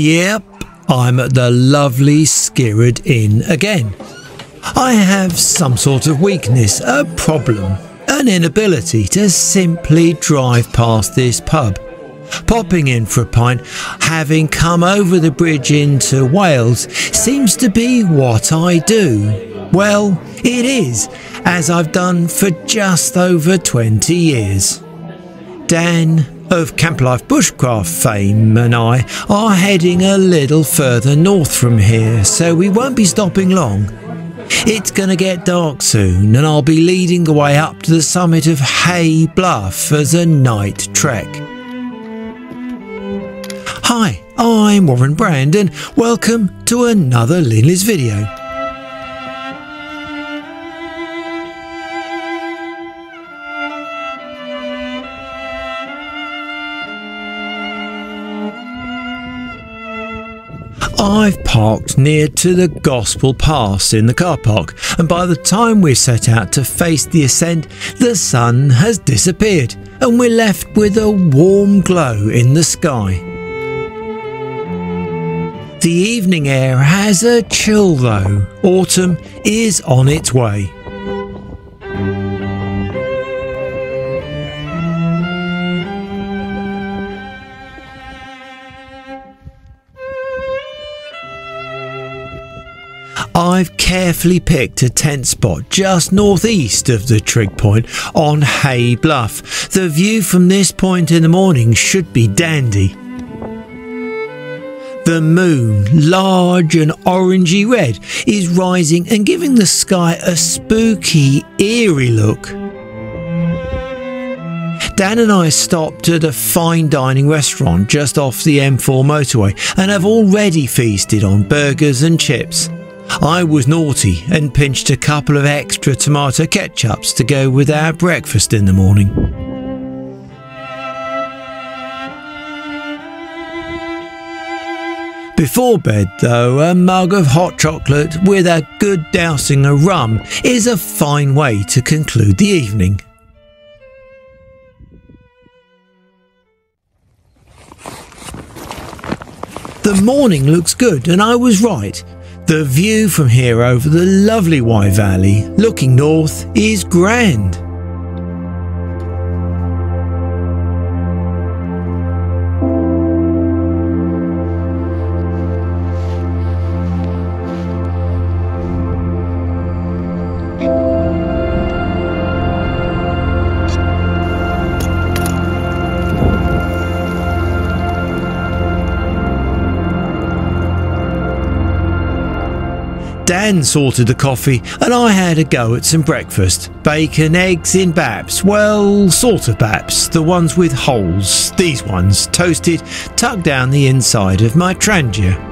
Yep, I'm at the lovely Skirrid Inn again. I have some sort of weakness, a problem, an inability to simply drive past this pub. Popping in for a pint, having come over the bridge into Wales, seems to be what I do. Well, it is, as I've done for just over 20 years. Dan of Camp Life Bushcraft fame and I are heading a little further north from here, so we won't be stopping long. It's gonna get dark soon, and I'll be leading the way up to the summit of Hay Bluff as a night trek. Hi, I'm Warren Brand, and welcome to another Linley's video. I've parked near to the Gospel Pass in the car park, and by the time we set out to face the ascent, the sun has disappeared, and we're left with a warm glow in the sky. The evening air has a chill though. Autumn is on its way. I've carefully picked a tent spot just northeast of the trig point on Hay Bluff. The view from this point in the morning should be dandy. The moon, large and orangey red, is rising and giving the sky a spooky, eerie look. Dan and I stopped at a fine dining restaurant just off the M4 motorway and have already feasted on burgers and chips. I was naughty and pinched a couple of extra tomato ketchups to go with our breakfast in the morning. Before bed, though, a mug of hot chocolate with a good dousing of rum is a fine way to conclude the evening. The morning looks good, and I was right. The view from here over the lovely Wye Valley, looking north, is grand. Dan sorted the coffee and I had a go at some breakfast. Bacon, eggs in baps. Well, sort of baps. The ones with holes. These ones, toasted, tucked down the inside of my trangia.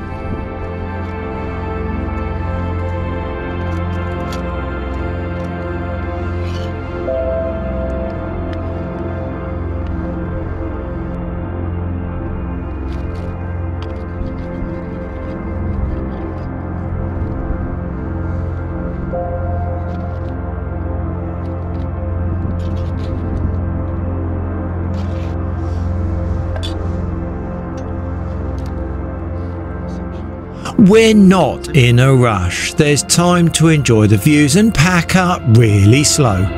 We're not in a rush. There's time to enjoy the views and pack up really slow.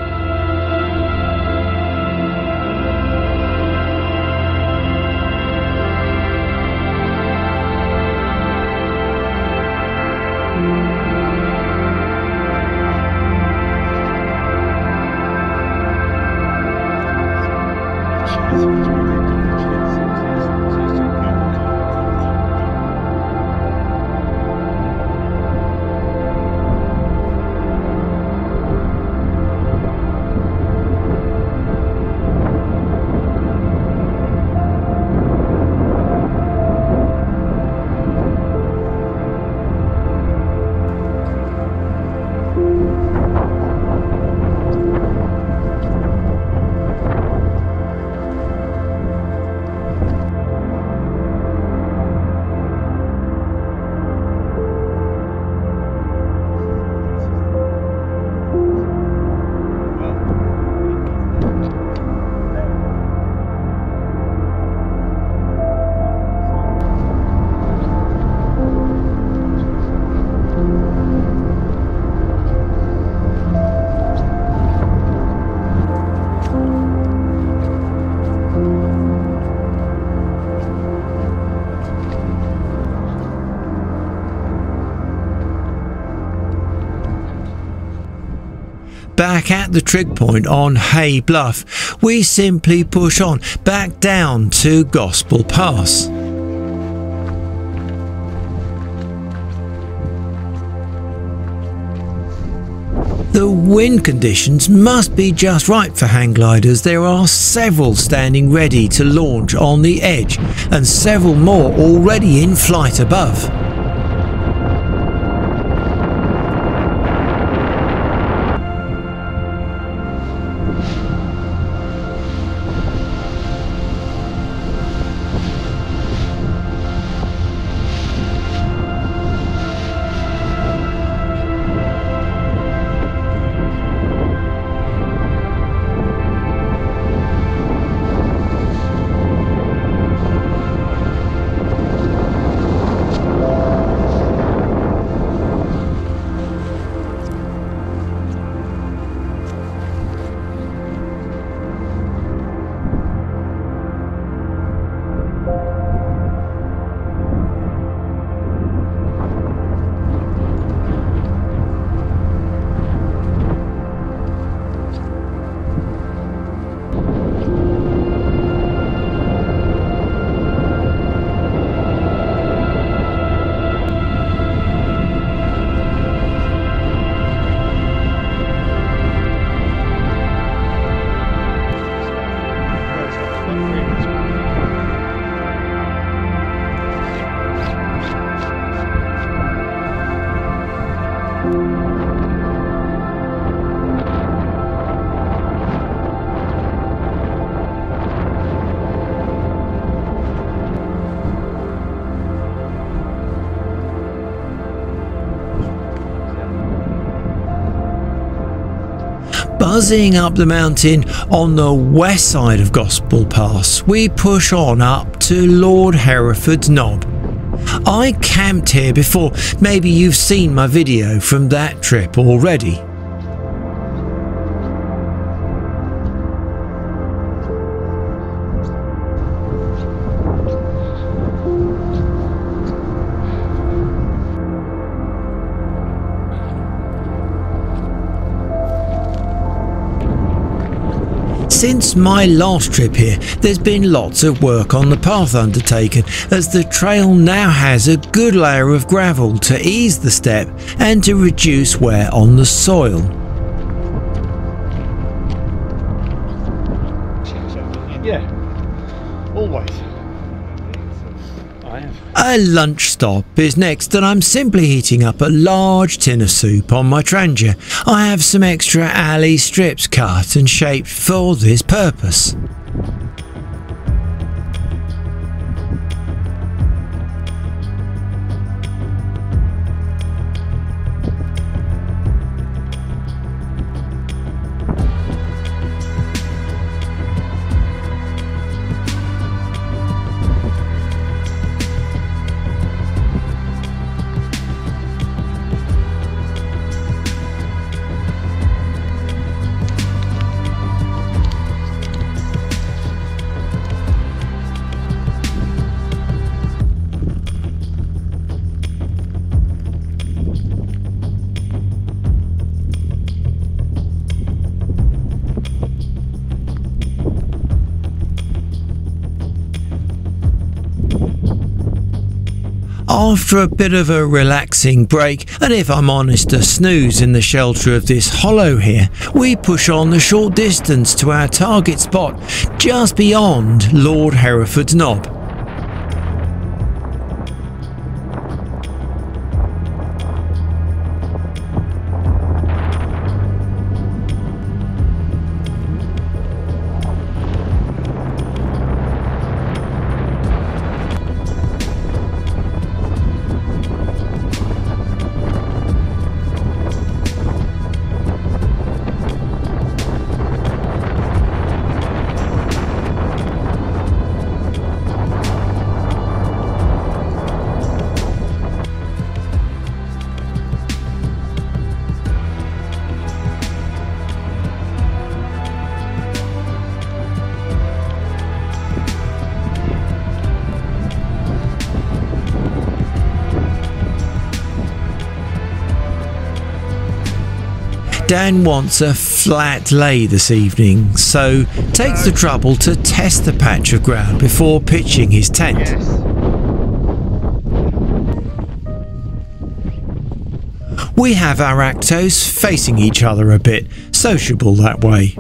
Back at the trig point on Hay Bluff, we simply push on back down to Gospel Pass. The wind conditions must be just right for hang gliders. There are several standing ready to launch on the edge and several more already in flight above. Buzzing up the mountain on the west side of Gospel Pass, we push on up to Lord Hereford's Knob. I camped here before, maybe you've seen my video from that trip already. Since my last trip here, there's been lots of work on the path undertaken as the trail now has a good layer of gravel to ease the step and to reduce wear on the soil. Yeah, always. A lunch stop is next and I'm simply heating up a large tin of soup on my Trangia. I have some extra alley strips cut and shaped for this purpose. After a bit of a relaxing break, and if I'm honest, a snooze in the shelter of this hollow here, we push on the short distance to our target spot just beyond Lord Hereford's Knob. Dan wants a flat lay this evening, so takes the trouble to test the patch of ground before pitching his tent. We have our Aktos facing each other a bit, sociable that way.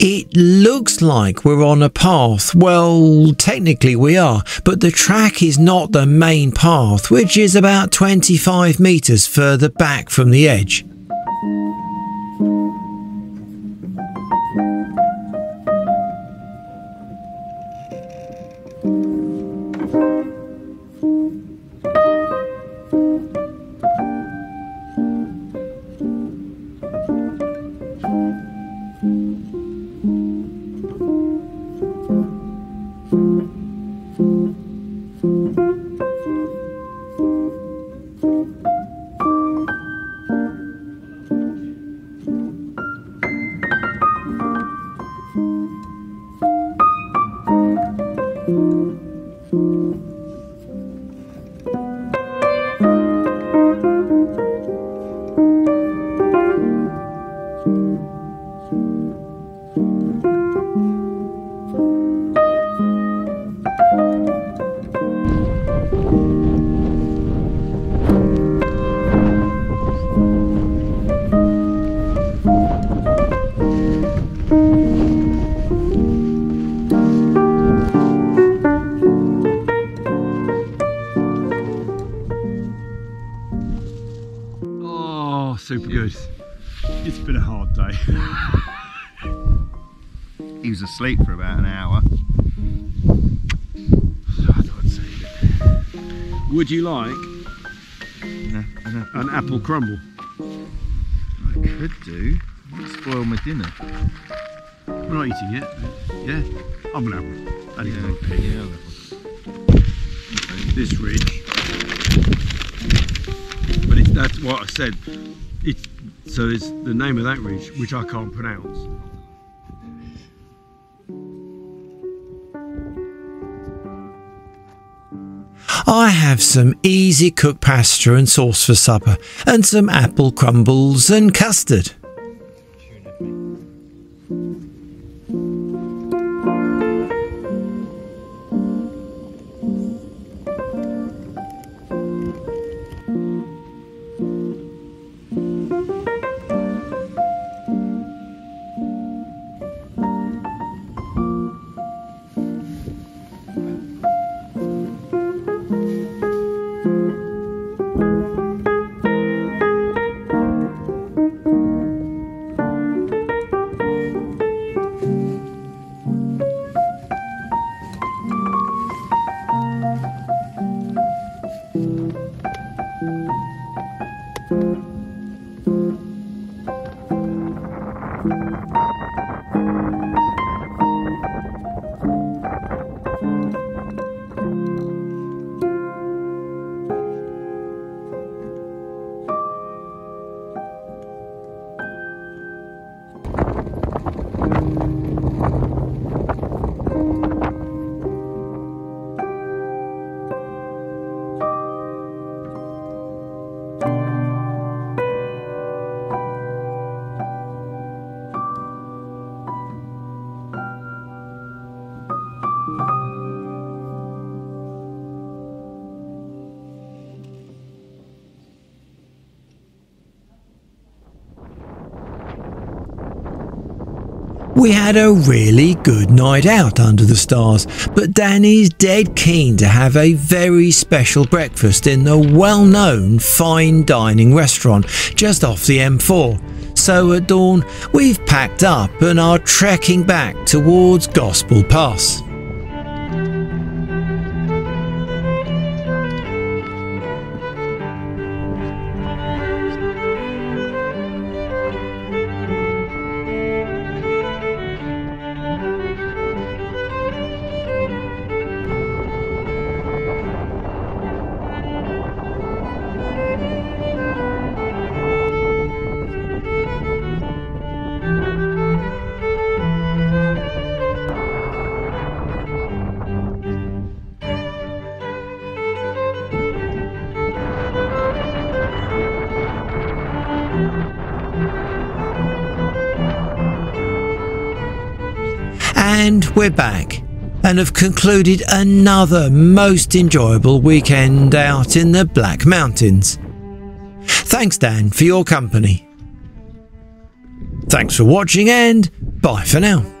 It looks like we're on a path. Well, technically we are, but the track is not the main path, which is about 25 metres further back from the edge. Good. It's been a hard day. He was asleep for about an hour. Would you like No, no, an apple crumble? I could do. Might spoil my dinner. We're not eating yet. Yeah? I'm gonna have one. Only Yeah, got a pig. yeah, one. This ridge. But it's, that's what I said. It's, so it's the name of that ridge, which I can't pronounce. I have some easy cooked pasta and sauce for supper, and some apple crumbles and custard. うん。We had a really good night out under the stars, but Danny's dead keen to have a very special breakfast in the well known fine dining restaurant just off the M4. So at dawn, we've packed up and are trekking back towards Gospel Pass. And we're back and have concluded another most enjoyable weekend out in the Black Mountains. Thanks, Dan, for your company. Thanks for watching and bye for now.